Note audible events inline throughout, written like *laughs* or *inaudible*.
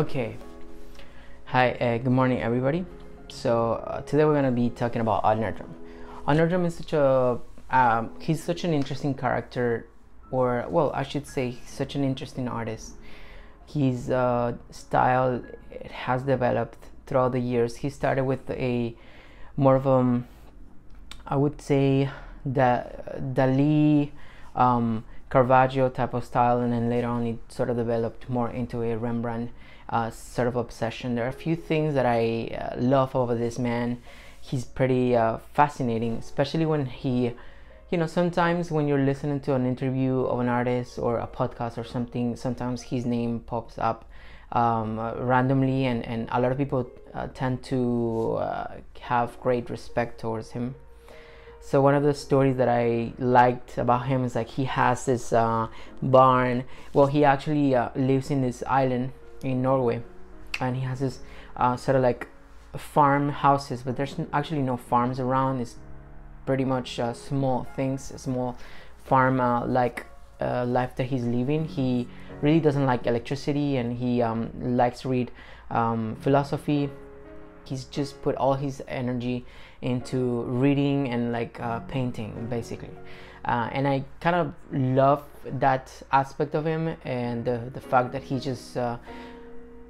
Okay. Hi, uh, good morning, everybody. So uh, today we're gonna be talking about Odd Nerdrum. Nerdrum is such a um, he's such an interesting character, or well, I should say, such an interesting artist. His uh, style has developed throughout the years. He started with a more of a, I would say, the Dali. Um, Caravaggio type of style, and then later on it sort of developed more into a Rembrandt uh, sort of obsession. There are a few things that I uh, love over this man. He's pretty uh, fascinating, especially when he, you know, sometimes when you're listening to an interview of an artist or a podcast or something, sometimes his name pops up um, randomly, and, and a lot of people uh, tend to have great respect towards him so one of the stories that i liked about him is like he has this uh, barn well he actually uh, lives in this island in norway and he has this uh, sort of like farm houses but there's actually no farms around. It's pretty much uh, small things small farm uh, like uh, life that he's living. He really doesn't like electricity and he um, likes to read um, philosophy. He's just put all his energy into reading and like uh, painting basically uh, and i kind of love that aspect of him and the, the fact that he just uh,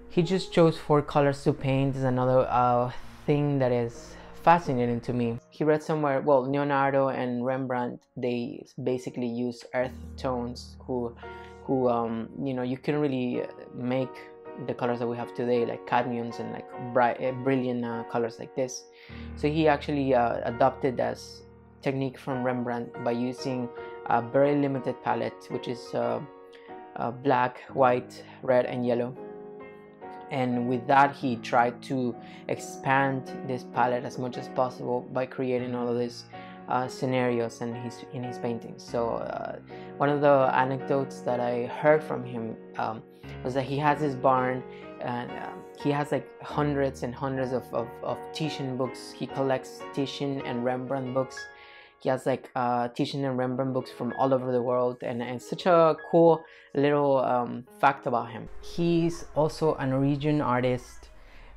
he just chose four colors to paint is another uh, thing that is fascinating to me. He read somewhere well leonardo and rembrandt they basically use earth tones who who um, you know you can really make the colors that we have today like cadmiums and like bright uh, brilliant uh, colors like this. So he actually uh, adopted this technique from rembrandt by using a very limited palette which is uh, uh, black white red and yellow and with that he tried to expand this palette as much as possible by creating all of these uh, scenarios in his in his paintings. So uh, one of the anecdotes that I heard from him um, was that he has his barn and uh, he has like hundreds and hundreds of, of, of Titian books. He collects Titian and Rembrandt books. He has like uh, Titian and Rembrandt books from all over the world, and, and such a cool little um, fact about him. He's also a Norwegian artist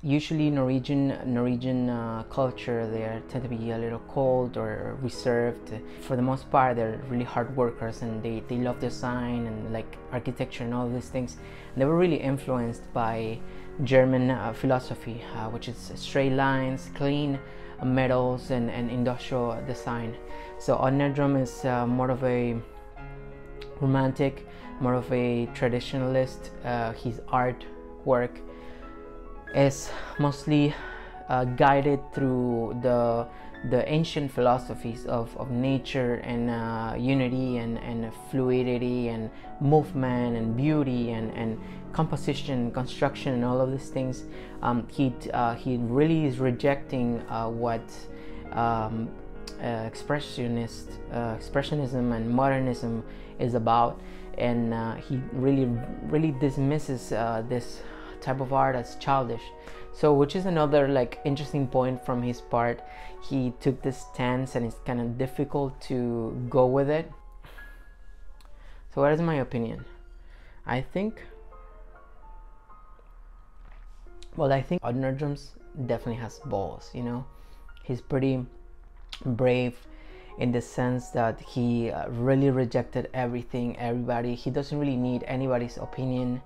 usually Norwegian Norwegian uh, culture they tend to be a little cold or reserved. For the most part, they're really hard workers and they, they love design and like architecture and all these things. They were really influenced by German uh, philosophy, uh, which is straight lines, clean metals, and, and industrial design. So Odd Nerdrum is uh, more of a romantic, more of a traditionalist. Uh, his artwork is mostly uh, guided through the the ancient philosophies of, of nature and uh, unity and, and fluidity and movement and beauty and, and composition construction and all of these things um, he, uh, he really is rejecting uh, what um, uh, expressionist uh, expressionism and modernism is about. And he really really dismisses this type of art as childish. So which is another like interesting point from his part. He took this stance and it's kind of difficult to go with it. So what is my opinion? I think well i think Odd Nerdrums definitely has balls you know? He's pretty brave in the sense that he uh, really rejected everything everybody. He doesn't really need anybody's opinion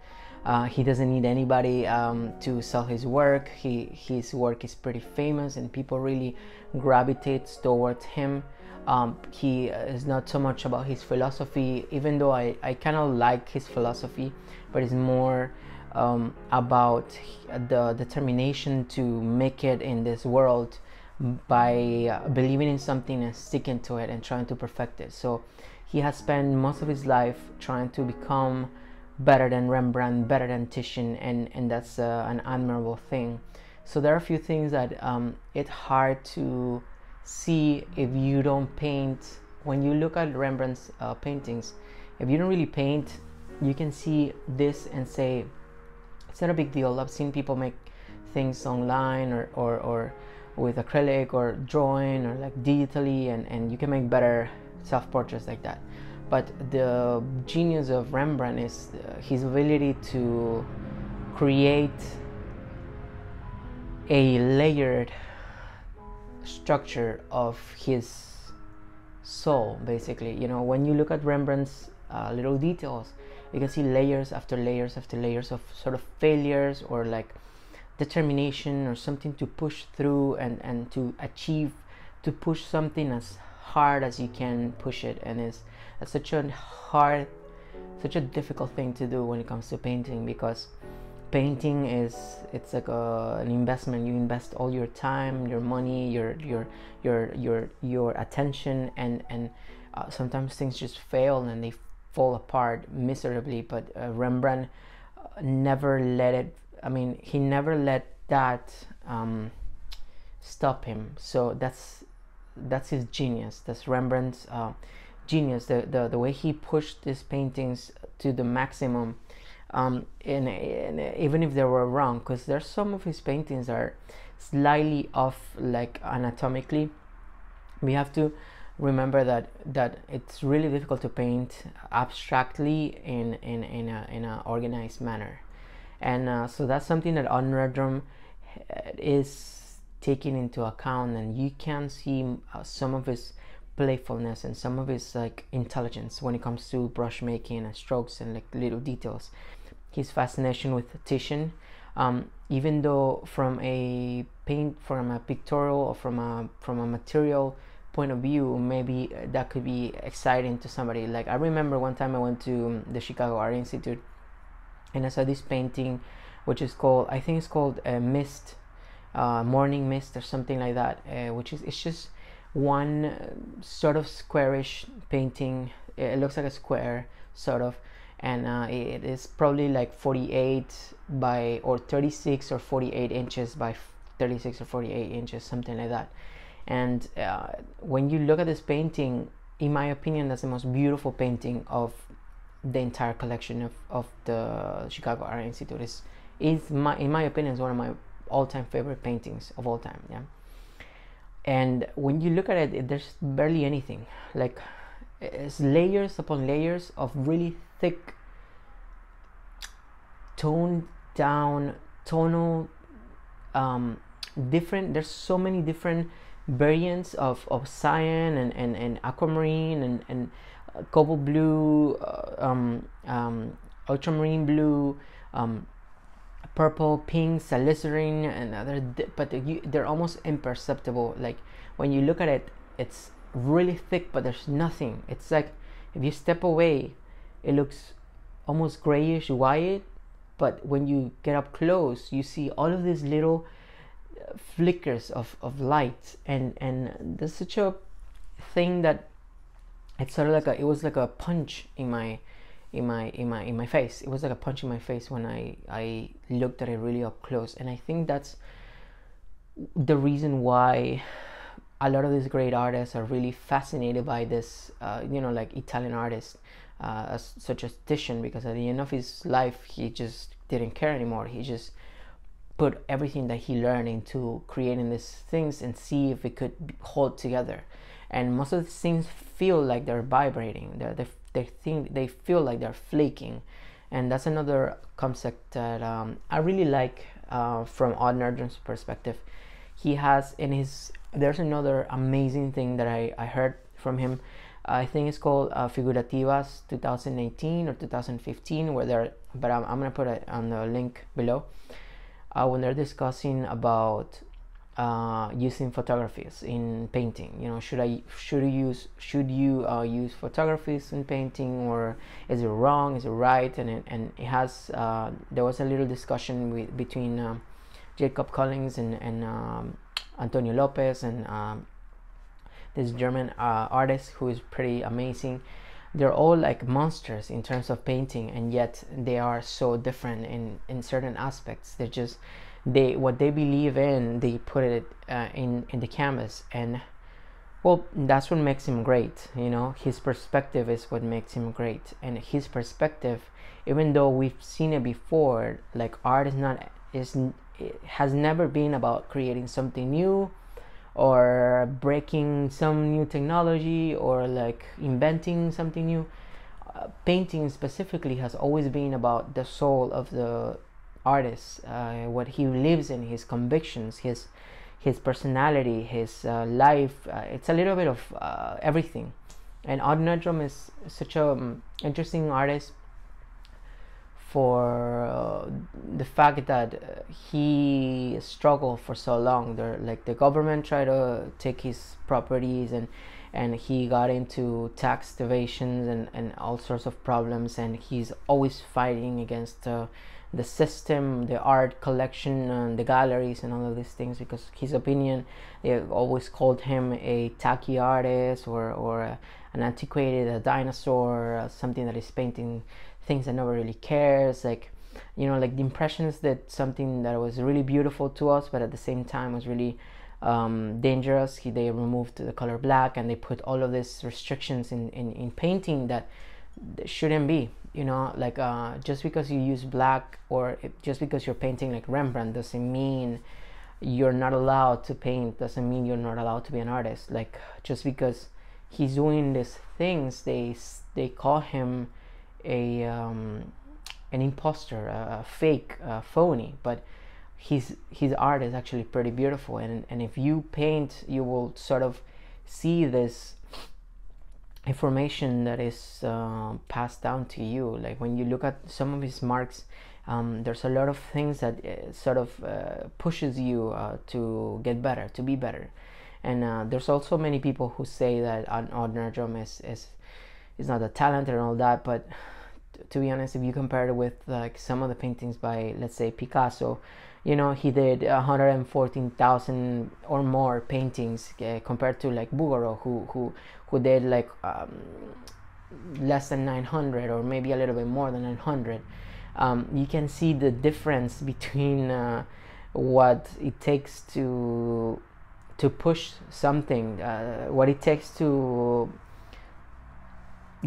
uh, he doesn't need anybody um, to sell his work. He, his work is pretty famous and people really gravitate towards him. Um, he is not so much about his philosophy, even though I, I kind of like his philosophy, but it's more um, about the determination to make it in this world by uh, believing in something and sticking to it and trying to perfect it. So he has spent most of his life trying to become better than Rembrandt, better than Titian, and and that's uh, an admirable thing. So there are a few things that um, it's hard to see if you don't paint. When you look at Rembrandt's uh, paintings, if you don't really paint, you can see this and say, it's not a big deal. I've seen people make things online or, or, or with acrylic or drawing or like digitally and, and you can make better self-portraits like that but the genius of Rembrandt is uh, his ability to create a layered structure of his soul basically. You know when you look at rembrandt's uh, little details you can see layers after layers after layers of sort of failures or like determination or something to push through and and to achieve to push something as hard as you can push it and it's, it's such a hard such a difficult thing to do when it comes to painting because painting is it's like a, an investment. You invest all your time your money your your your your your attention and and uh, sometimes things just fail and they fall apart miserably but uh, rembrandt uh, never let it i mean he never let that um, stop him. So that's that's his genius that's rembrandt's uh, genius the, the the way he pushed his paintings to the maximum um, in, in, even if they were wrong because there's some of his paintings are slightly off like anatomically. We have to remember that that it's really difficult to paint abstractly in in in a in a organized manner. And uh, so that's something that Odd Nerdrum is taking into account and you can see uh, some of his playfulness and some of his like intelligence when it comes to brush making and strokes and like little details. His fascination with Titian um, even though from a paint from a pictorial or from a from a material point of view maybe that could be exciting to somebody. Like i remember one time i went to the chicago art institute and i saw this painting which is called i think it's called a mist uh, morning mist or something like that uh, which is it's just one uh, sort of squarish painting. It looks like a square sort of and uh, it is probably like 48 by or 36 or 48 inches by 36 or 48 inches something like that. And uh, when you look at this painting in my opinion that's the most beautiful painting of the entire collection of, of the chicago art institute. Is is my in my opinion is one of my all-time favorite paintings of all time yeah. And when you look at it there's barely anything. Like it's layers upon layers of really thick toned down tonal um, different there's so many different variants of, of cyan and, and, and aquamarine and, and uh, cobalt blue uh, um, um, ultramarine blue um, purple pink alizarin and other but they're almost imperceptible. Like when you look at it it's really thick but there's nothing. It's like if you step away it looks almost grayish white but when you get up close you see all of these little uh, flickers of, of light. And and there's such a thing that it's sort of like a it was like a punch in my in my in my in my face it was like a punch in my face when i i looked at it really up close and i think that's the reason why a lot of these great artists are really fascinated by this uh, you know like italian artists uh, as, such as Titian because at the end of his life he just didn't care anymore. He just put everything that he learned into creating these things and see if it could hold together. And most of the things feel like they're vibrating. They're, they they think they feel like they're flaking, and that's another concept that um, I really like uh, from Odd Nerdrum's perspective. He has in his there's another amazing thing that I, I heard from him I think it's called uh, Figurativas 2018 or 2015, where they're, but I'm, I'm gonna put it on the link below. Uh, when they're discussing about uh, using photographies in painting, you know, should I should you use should you uh, use photographies in painting, or is it wrong? Is it right? And it, and it has uh, there was a little discussion with, between um, Jacob Collins and and um, Antonio Lopez and um, this German uh, artist who is pretty amazing. They're all like monsters in terms of painting, and yet they are so different in in certain aspects. They're just they what they believe in, they put it uh, in in the canvas, and well, that's what makes him great. You know, his perspective is what makes him great, and his perspective, even though we've seen it before, like art is not is it has never been about creating something new or breaking some new technology or like inventing something new. Uh, painting specifically has always been about the soul of the artist, uh, what he lives in, his convictions, his his personality, his uh, life. Uh, it's a little bit of uh, everything. And Odd Nerdrum is such an um, interesting artist for uh, the fact that uh, he struggled for so long. Like the government tried to take his properties, and and he got into tax evasions and and all sorts of problems. And he's always fighting against uh, the system, the art collection, and the galleries, and all of these things. Because his opinion, they always called him a tacky artist or or a, an antiquated a dinosaur, uh, something that is painting things that nobody really cares like you know like the impressions that something that was really beautiful to us but at the same time was really um, dangerous. He, they removed the color black and they put all of these restrictions in, in, in painting that, shouldn't be you know? Like uh, just because you use black or just because you're painting like Rembrandt doesn't mean you're not allowed to paint doesn't mean you're not allowed to be an artist. Like just because he's doing these things they they call him a um, an imposter, a, a fake, a phony, but his his art is actually pretty beautiful. And and if you paint, you will sort of see this information that is uh, passed down to you. Like when you look at some of his marks, um, there's a lot of things that uh, sort of uh, pushes you uh, to get better, to be better. And uh, there's also many people who say that Odd Nerdrum is, is is not a talent and all that, but to be honest, if you compare it with like some of the paintings by, let's say, Picasso, you know, he did 114,000 or more paintings uh, compared to like Bouguereau, who who who did like um, less than 900 or maybe a little bit more than 900. Um, you can see the difference *laughs* between uh, what it takes to to push something, uh, what it takes to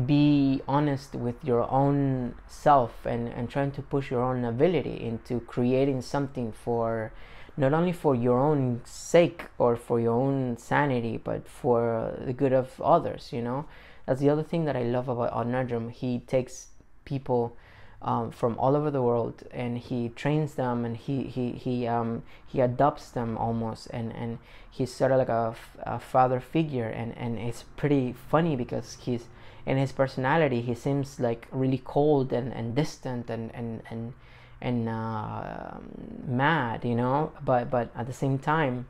be honest with your own self and, and trying to push your own ability into creating something for not only for your own sake or for your own sanity but for the good of others you know? That's the other thing that i love about Odd Nerdrum he takes people um, from all over the world and he trains them and he he he um, he adopts them almost and and he's sort of like a, a father figure and and it's pretty funny because he's in his personality he seems like really cold and, and distant and and and and uh, mad you know? But but at the same time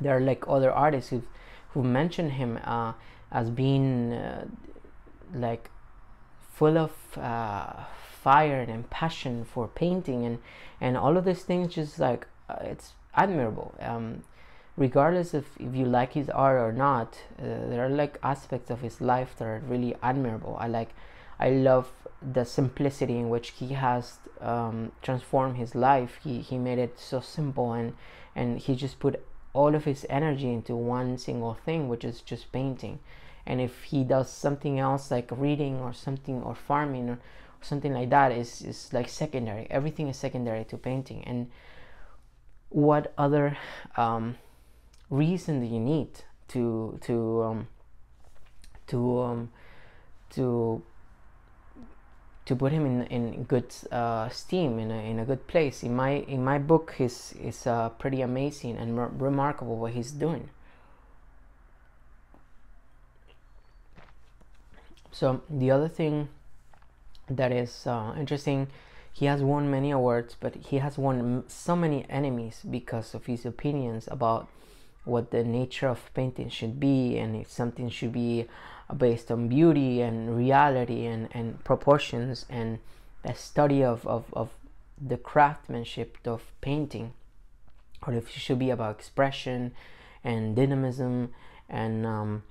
there are like other artists who who mention him uh, as being uh, like full of uh, fire and passion for painting and and all of these things just like uh, it's admirable. Um, regardless of if you like his art or not uh, there are like aspects of his life that are really admirable. I like i love the simplicity in which he has um, transformed his life. He, he made it so simple and and he just put all of his energy into one single thing which is just painting. And if he does something else like reading or something or farming or something like that is is like secondary. Everything is secondary to painting. And what other um, reason that you need to to um, to um, to to put him in in good uh, steam in a, in a good place. In my in my book he's is uh, pretty amazing and re- remarkable what he's doing. So the other thing that is uh, interesting he has won many awards but he has won so many enemies because of his opinions about what the nature of painting should be and if something should be based on beauty and reality and, and proportions and a study of, of, of the craftsmanship of painting or if it should be about expression and dynamism and um,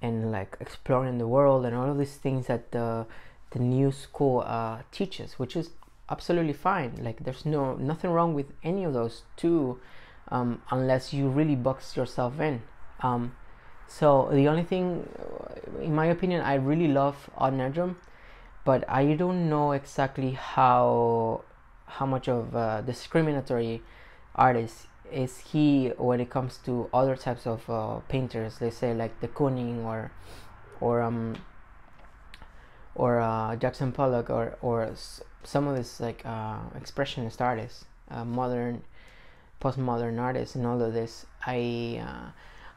and like exploring the world and all of these things that the the new school uh, teaches which is absolutely fine. Like there's no nothing wrong with any of those two um, unless you really box yourself in. Um, so the only thing, in my opinion, I really love Odd Nerdrum, but I don't know exactly how how much of a discriminatory artist is he when it comes to other types of uh, painters. Let's say like de Kooning or or um or uh, Jackson Pollock or or some of these like uh, expressionist artists, uh, modern, postmodern artists, and all of this. I uh,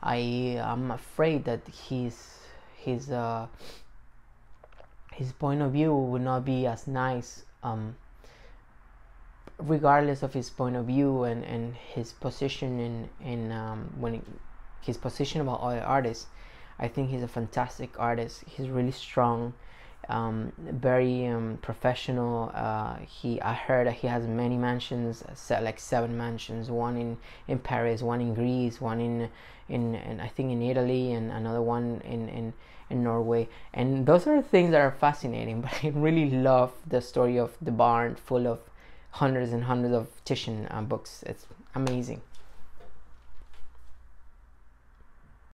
I am afraid that his his uh, his point of view would not be as nice. Um, regardless of his point of view and, and his position in in um, when it, his position about other artists, I think he's a fantastic artist. He's really strong, um, very um, professional. Uh, he I heard that he has many mansions, set like seven mansions. One in, in Paris, one in Greece, one in, in in I think in Italy, and another one in in in Norway. And those are things that are fascinating. *laughs* But I really love the story of the barn full of hundreds and hundreds of Titian uh, books. It's amazing.